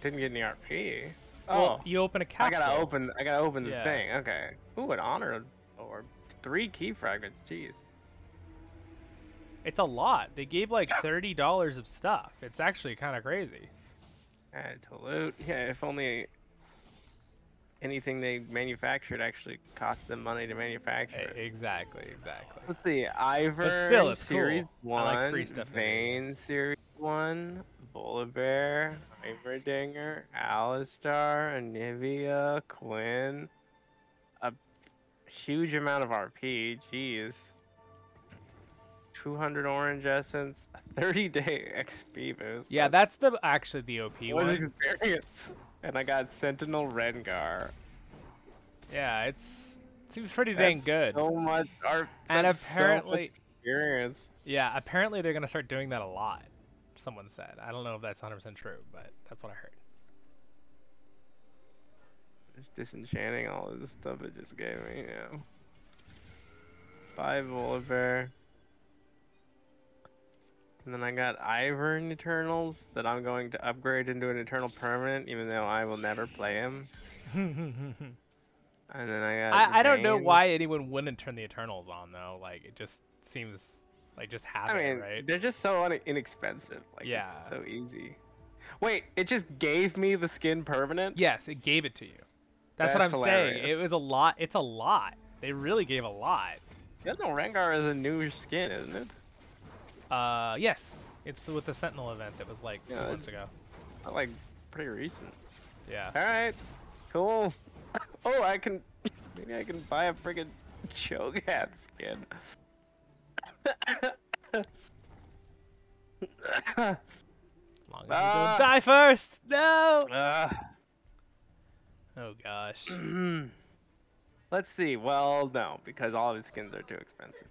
Didn't get any RP. Well, Oh, you open a capsule. I gotta open. I gotta open the Yeah. thing. Okay. Ooh, an honor or three key fragments. Jeez. It's a lot. They gave like thirty dollars of stuff. It's actually kind of crazy. Add to loot. Yeah, if only anything they manufactured actually cost them money to manufacture. E- Exactly, exactly. Let's see, Ivern still, it's Series cool. I One, like free stuff Vayne Series One, Volibear, Iverdinger, Alistar, Anivia, Quinn. A huge amount of RP. Jeez. 200 orange essence, a 30 day XP boost. Yeah, that's the actually the OP what one. experience. And I got Sentinel Rengar. Yeah, it's seems pretty dang good. So much art. And that's so much experience. Yeah, apparently they're gonna start doing that a lot. Someone said. I don't know if that's 100% true, but that's what I heard. Just disenchanting all of this stuff it just gave me, you know. Five Volibear. And then I got Ivern Eternals that I'm going to upgrade into an Eternal Permanent, even though I will never play him. And then I got. I, I don't know why anyone wouldn't turn the Eternals on though. Like it just seems like just have I it, mean, right? they're just so un- inexpensive. Like, Yeah. it's so easy. Wait, it just gave me the skin permanent? Yes, it gave it to you. That's, what I'm That's saying. It was a lot. It's a lot. They really gave a lot. You know Rengar is a newer skin, isn't it? Uh, yes, it's the, with the Sentinel event that was like two Yeah, months ago. Like pretty recent. Yeah. Alright, cool. Oh, I can. Maybe I can buy a friggin' Cho'Gath skin. As long as you Ah. don't die first. No. Ugh. Oh gosh. Let's see. Well, no, because all of his skins are too expensive.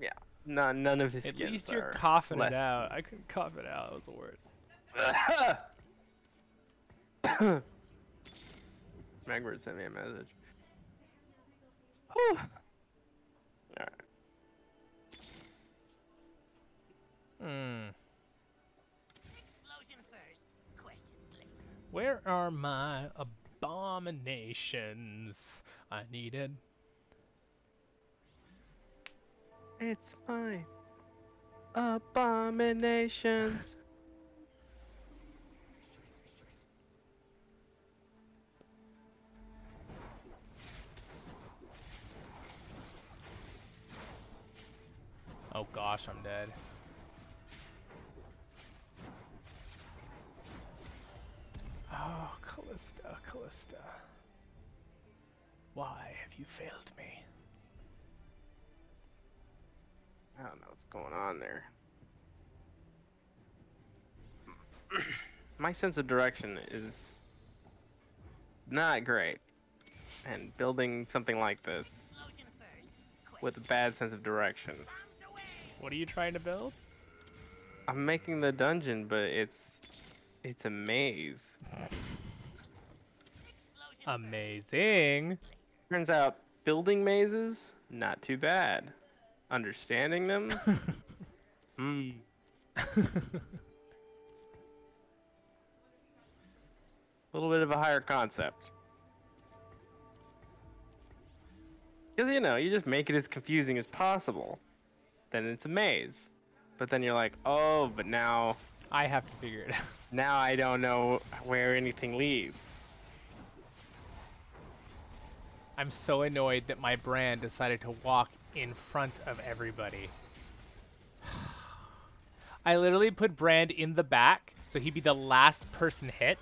Yeah, none, none of his At skins least you're are coughing less it out. I couldn't cough it out. It was the worst. Magbird sent me a message. Whew. Alright. Hmm. Explosion first, questions later. Where are my abominations? I needed. It's my abominations. Oh gosh, I'm dead. Oh, Kalista, Kalista. Why have you failed me? I don't know what's going on there. My sense of direction is not great. And building something like this with a bad sense of direction. Bombs away. What are you trying to build? I'm making the dungeon, but it's it's a maze. Amazing. Turns out building mazes not too bad. Understanding them, hmm. A little bit of a higher concept. Because, you know, you just make it as confusing as possible. Then it's a maze. But then you're like, oh, but now, I have to figure it out. now I don't know where anything leads. I'm so annoyed that my brand decided to walk in front of everybody. I literally put Brand in the back so he'd be the last person hit,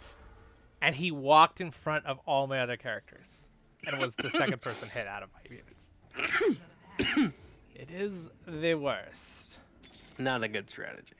and he walked in front of all my other characters and was the second person hit out of my units. It is the worst. Not a good strategy.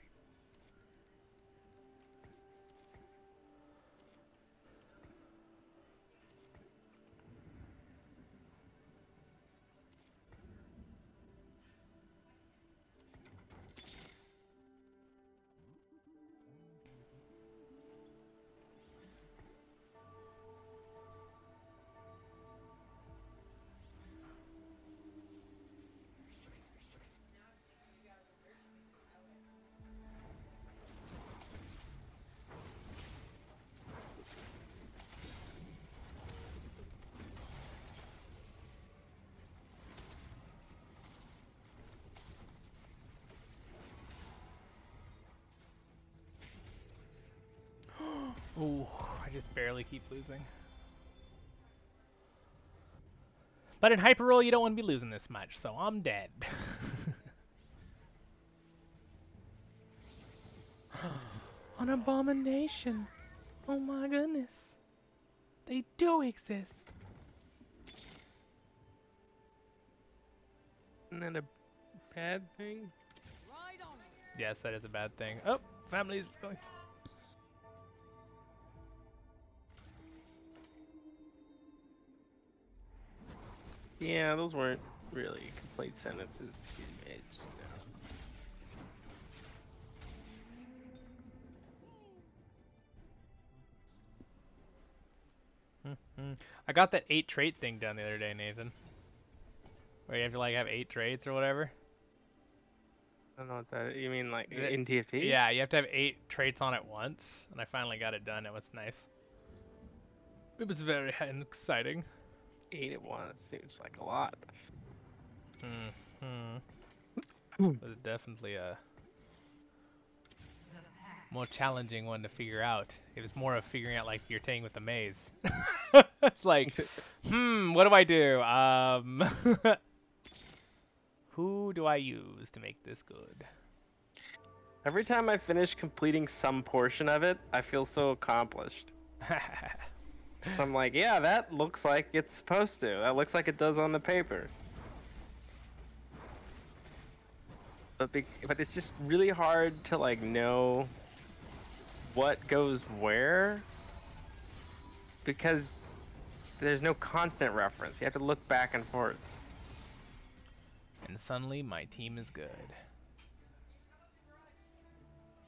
Ooh, I just barely keep losing. But in hyper roll, you don't want to be losing this much, so I'm dead. An abomination. Oh my goodness. They do exist. Isn't that a bad thing? Right on it. Yes, that is a bad thing. Oh, family's going. Yeah, those weren't really complete sentences. You made just now. Mhm. I got that eight trait thing done the other day, Nathan. Where you have to like have eight traits or whatever. I don't know what that. You mean like in TFT? Yeah, you have to have eight traits on at once, and I finally got it done. It was nice. It was very exciting. Eight at once seems like a lot. Hmm. It was definitely a more challenging one to figure out. It was more of figuring out like you're saying with the maze. it's like, hmm, what do I do? Um, who do I use to make this good? Every time I finish completing some portion of it, I feel so accomplished. So I'm like, yeah, that looks like it's supposed to. That looks like it does on the paper. But be- but it's just really hard to like know what goes where because there's no constant reference. You have to look back and forth. and suddenly my team is good.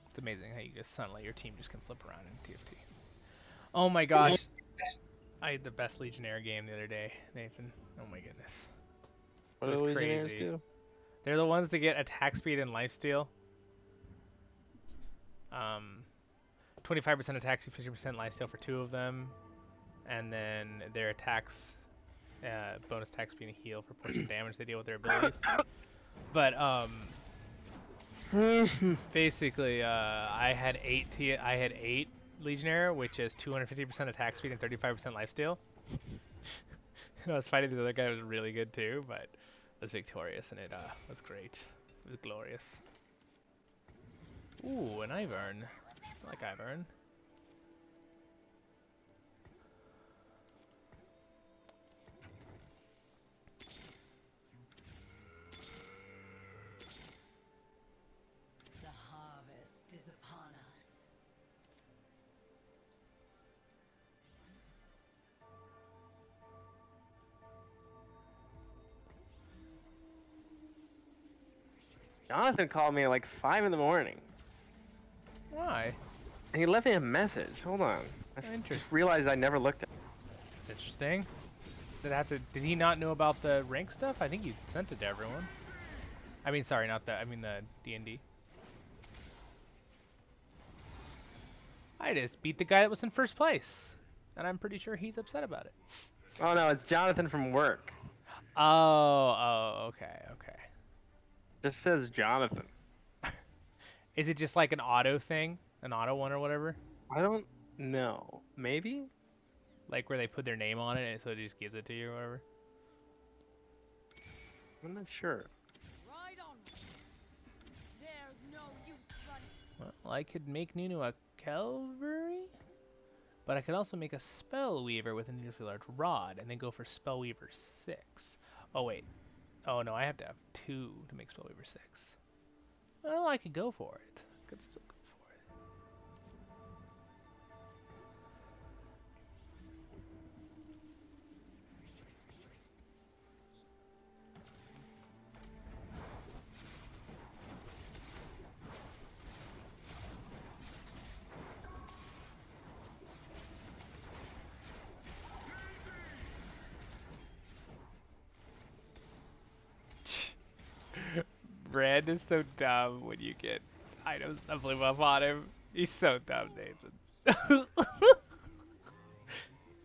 It's amazing how you just suddenly your team just can flip around in TFT. Oh my gosh. I had the best Legionnaire game the other day, Nathan. Oh my goodness. What was do crazy. do? They're the ones that get attack speed and lifesteal. Um, 25% attack speed, 50% lifesteal for two of them, and then their attacks, uh, bonus attack speed and heal for portion damage they deal with their abilities. But um, basically, uh, I had eight. T- I had eight Legionnaire, which is 250% attack speed and 35% lifesteal. I was fighting the other guy was really good too, but I was victorious and it uh, was great. It was glorious. Ooh, an Ivern. I like Ivern. Jonathan called me at like five in the morning. Why? And he left me a message. Hold on. I just realized I never looked at it. It's interesting. Did have to? Did he not know about the rank stuff? I think you sent it to everyone. I mean, sorry, not the. I mean the D and D. I just beat the guy that was in first place, and I'm pretty sure he's upset about it. Oh no, it's Jonathan from work. Oh, oh, okay, okay. Just says Jonathan. Is it just like an auto thing, an auto one or whatever? I don't know. Maybe? Like where they put their name on it, and so it just gives it to you or whatever. I'm not sure. Right on. There's no use. Well, I could make Nunu a Calvary, but I could also make a Spell Weaver with a needlessly large rod, and then go for Spell Weaver six. Oh wait, oh no, I have to have two to make Spell Weaver six. Well, I could go for it. Could still Brand is so dumb when you get items doubling up on him. He's so dumb, Nathan.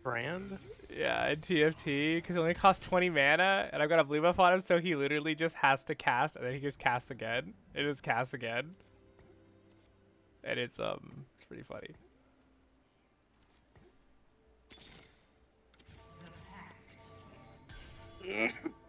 Brand? Yeah, in TFT, because it only costs 20 mana, and I've got a blue buff on him, so he literally just has to cast, and then he just casts again. It is cast again. And it's, um, it's pretty funny.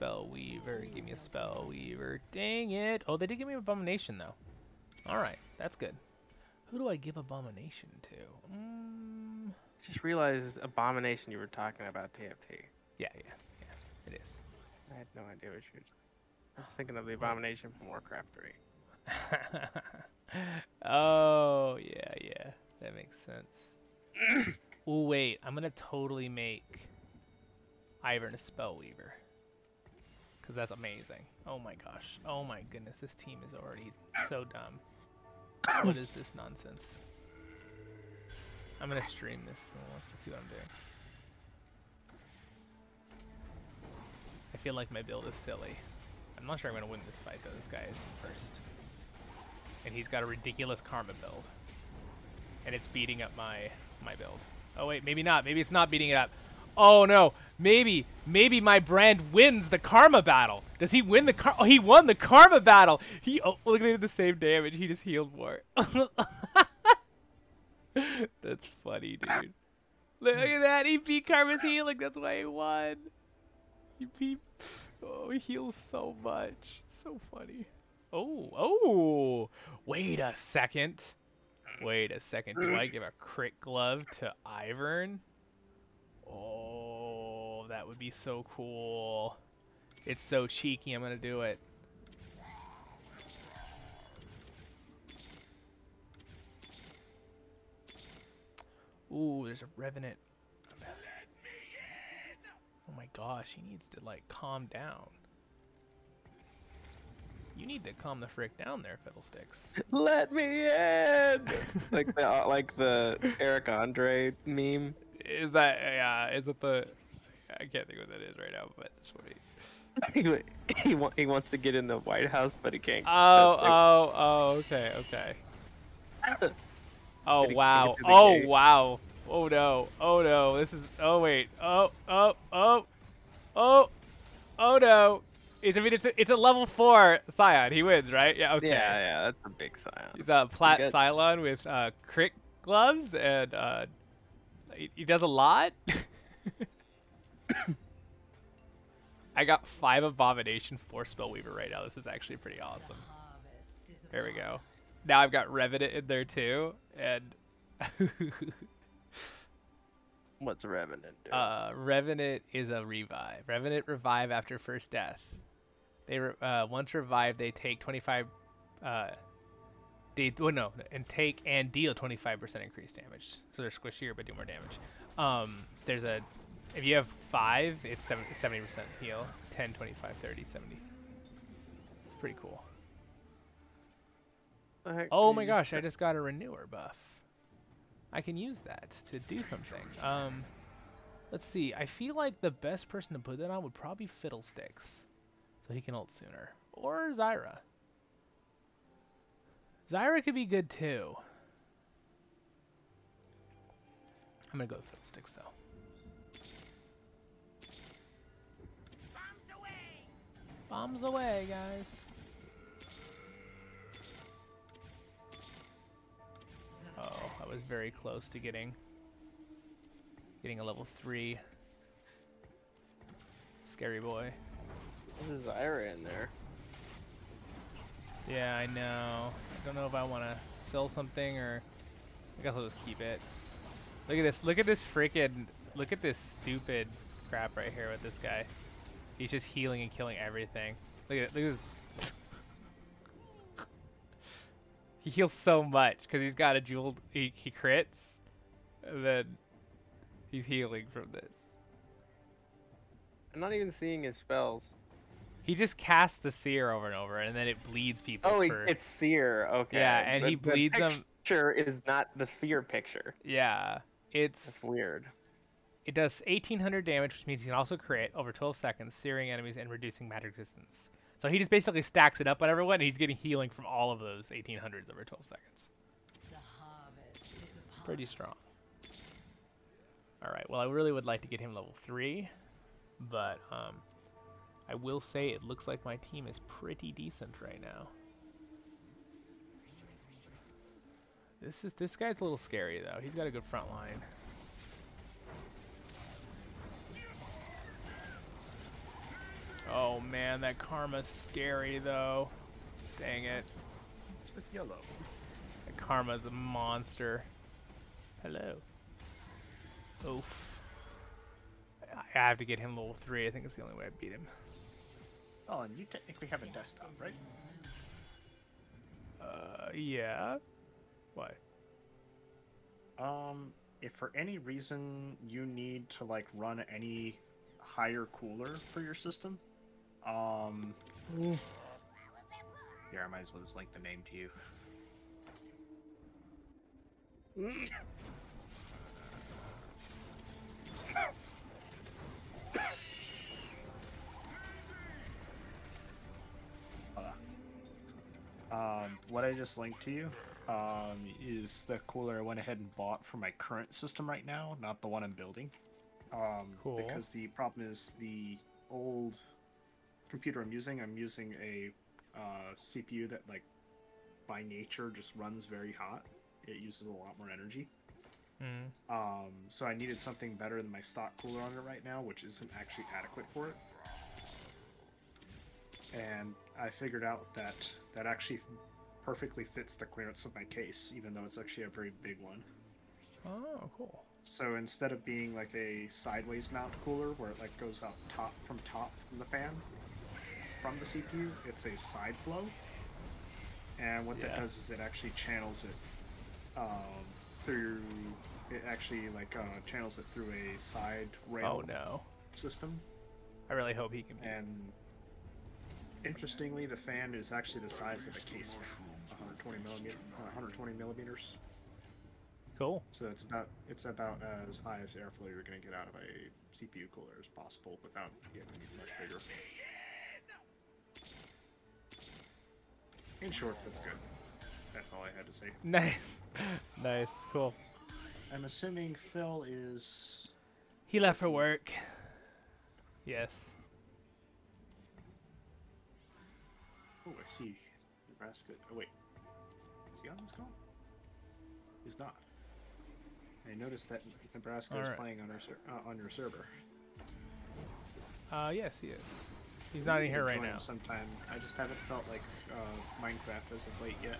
spell weaver. Give me a spell weaver. Dang it. Oh, they did give me abomination though. All right, that's good. Who do I give abomination to? Mm, Just realized Abomination you were talking about TFT. yeah, yeah, yeah. It is. I had no idea what you were. I was thinking of the Abomination from Warcraft 3. oh, yeah, yeah. That makes sense. oh, wait. I'm going to totally make Ivern a Spellweaver. Because that's amazing. Oh my gosh. Oh my goodness. This team is already so dumb. what is this nonsense? I'm to stream this. Who wants to see what I'm doing? I feel like my build is silly. I'm not sure I'm to win this fight though. This guy is first. And he's got a ridiculous karma build. And it's beating up my my build. Oh wait, maybe not. Maybe it's not beating it up. Oh no. Maybe maybe my brand wins the karma battle. Does he win the car? Oh, he won the karma battle. He oh, look at the same damage. He just healed more. That's funny, dude. Look at that. He beat karma's healing. That's why he won. He beat. Oh, he heals so much. So funny. Oh, oh. Wait a second. Wait a second. Do I give a crit glove to Ivern? Oh, that would be so cool. It's so cheeky. I'm gonna do it. Ooh, there's a revenant. Oh my gosh, he needs to like calm down. You need to calm the frick down there, Fiddlesticks. Let me in! like the uh, like the Eric Andre meme. Is that yeah? Is it the? I can't think what that is right now, but it's funny. he he, wa- he wants to get in the White House, but he can't. Oh, like- oh, oh, okay, okay. Oh Did he- he wow! get through the Oh gate? wow! Oh no! Oh no! This is. Oh wait! Oh oh oh oh oh no! Is I mean it's a, it's a level four Scion. He wins, right? Yeah. Okay. Yeah, yeah, that's a big scion. He's a plat. Cylon with uh, crit gloves and uh, he, he does a lot. I got five Abomination, four Spellweaver right now. This is actually pretty awesome. There we go. Now I've got Revenant in there too, and What's Revenant do? uh, Revenant is a revive. Revenant revive after first death. They re- uh, once revived, they take 25. Uh, they well, no, and take and deal 25% increased damage. So they're squishier but do more damage. Um, there's a if you have five, it's 70 percent heal. 10, 25, 30, 70. It's pretty cool. Oh my gosh, I just got a renewer buff. I can use that to do something. Um, let's see. I feel like the best person to put that on would probably Fiddlesticks, so he can ult sooner, or Zyra. Zyra could be good too. I'm gonna go with Fiddlesticks though. Bombs away, guys. Oh, I was very close to getting getting a level three. Scary boy. There's Zyra in there. Yeah, I know. Don't know if I want to sell something or I guess I'll just keep it. Look at this. Look at this freaking. Look at this stupid crap right here with this guy. He's just healing and killing everything. Look at it. Look at this. he heals so much because he's got a jeweled. He, he crits, and then he's healing from this. I'm not even seeing his spells. He just casts the seer over and over, and then it bleeds people. Oh, he, for... it's Seer. Okay. Yeah, and he The- bleeds the 'em- Picture is not the Seer picture. yeah. It's That's weird. It does 1800 damage, which means he can also create over 12 seconds, searing enemies and reducing magic resistance. So he just basically stacks it up on everyone, and he's getting healing from all of those 1800s over 12 seconds. It's pretty strong. All right. Well, I really would like to get him level three, but um, I will say it looks like my team is pretty decent right now. This is this guy's a little scary though. He's got a good front line. Oh man, that karma's scary though. Dang it. It's with yellow. That karma's a monster. Hello. Oof. I I have to get him level 3. I think it's the only way I beat him. Oh, and you technically have a desktop, right? Uh, yeah. What? Um, if for any reason you need to like run any higher cooler for your system, um, yeah, I might as well just link the name to you. what I just linked to you um, is the cooler I went ahead and bought for my current system right now, not the one I'm building. Um, Cool. Because the problem is the old computer I'm using, I'm using a uh, CPU that, like, by nature just runs very hot. It uses a lot more energy. Mm. Um, so I needed something better than my stock cooler on it right now, which isn't actually adequate for it. And I figured out that that actually perfectly fits the clearance of my case, even though it's actually a very big one. Oh, cool. So instead of being like a sideways mount cooler where it like goes up top from top from the fan from the CPU, it's a side flow. And what Yeah. that does is it actually channels it um, through. It actually like uh, channels it through a side rail Oh no. system. I really hope he can And interestingly, the fan is actually the size of a case fan, 120 millimeter, uh, 120 millimeters. Cool. So it's about it's about as high as airflow you're going to get out of a CPU cooler as possible without getting much bigger. In short, that's good. That's all I had to say. Nice. nice. Cool. I'm assuming Phil is. He left for work. Yes. Oh, I see. Nebraska. Oh wait, is he on this call? He's not. I noticed that Nebraska is Alright. playing on our uh, on your server. Uh, yes, he is. He's not in here right now. Sometime. I just haven't felt like uh, Minecraft as of late yet.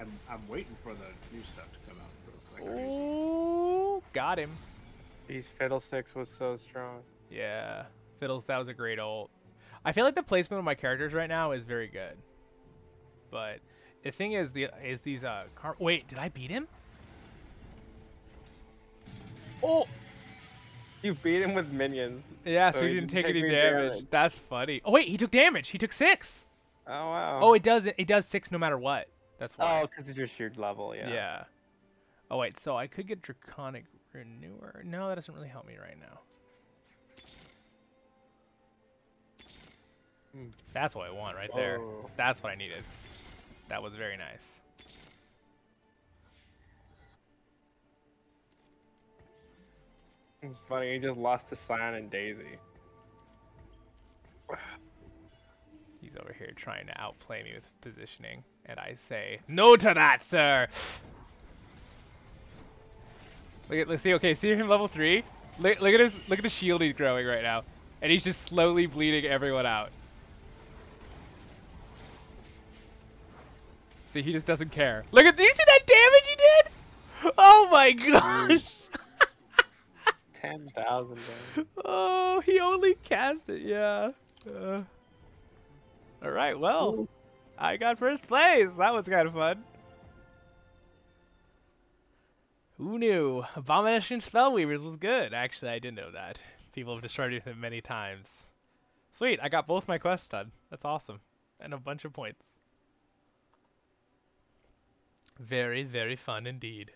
I'm I'm waiting for the new stuff to come out for like crazy. Ooh, got him. These fiddlesticks was so strong. Yeah. Fiddles, that was a great ult. I feel like the placement of my characters right now is very good. But the thing is the is these uh car wait, did I beat him? Oh You beat him with minions. yeah, so, So he didn't didn't take any damage. damage. That's funny. Oh wait, he took damage. He took six. Oh wow. Oh, it does it does six no matter what. That's why. Oh, because it's your level, yeah. yeah. Oh wait, so I could get draconic renewer. No, that doesn't really help me right now. Hmm. That's what I want right there. Whoa. That's what I needed. That was very nice. It's funny. He just lost to Scion and Daisy. He's over here trying to outplay me with positioning, and I say, No to that, sir! Look at, let's see, okay, see him level 3? Look, look at his, look at the shield he's growing right now. And he's just slowly bleeding everyone out. See, he just doesn't care. Look at, do you see that damage he did? Oh my gosh! Ten thousand. oh, he only cast it, yeah. Uh, Alright, well, I got first place. That was kind of fun. Who knew? Abomination Spellweavers was good. Actually, I didn't know that. People have destroyed it many times. Sweet, I got both my quests done. That's awesome. And a bunch of points. Very, very fun indeed.